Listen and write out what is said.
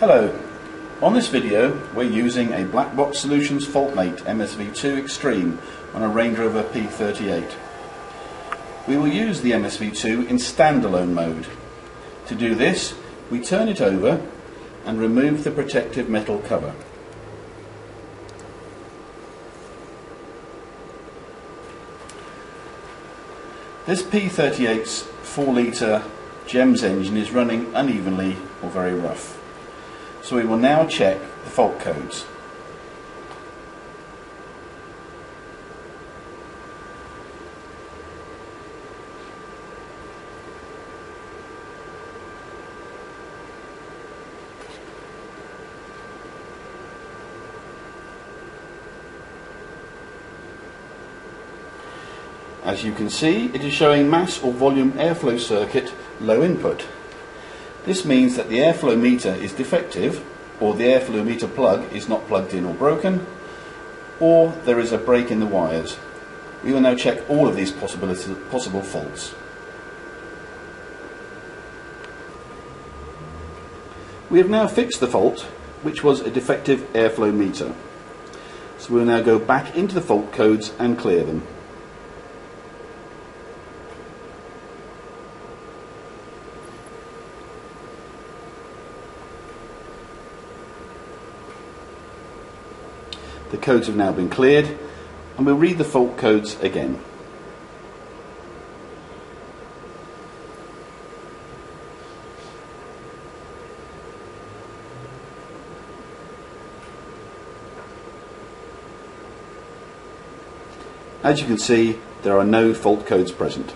Hello. On this video we're using a Black Box Solutions FaultMate MSV2 Extreme on a Range Rover P38. We will use the MSV2 in standalone mode. To do this we turn it over and remove the protective metal cover. This P38's 4 litre GEMS engine is running unevenly or very rough. So we will now check the fault codes. As you can see, it is showing mass or volume airflow circuit low input. This means that the airflow meter is defective, or the airflow meter plug is not plugged in or broken, or there is a break in the wires. We will now check all of these possible faults. We have now fixed the fault, which was a defective airflow meter. So we will now go back into the fault codes and clear them. The codes have now been cleared and we'll read the fault codes again. As you can see, there are no fault codes present.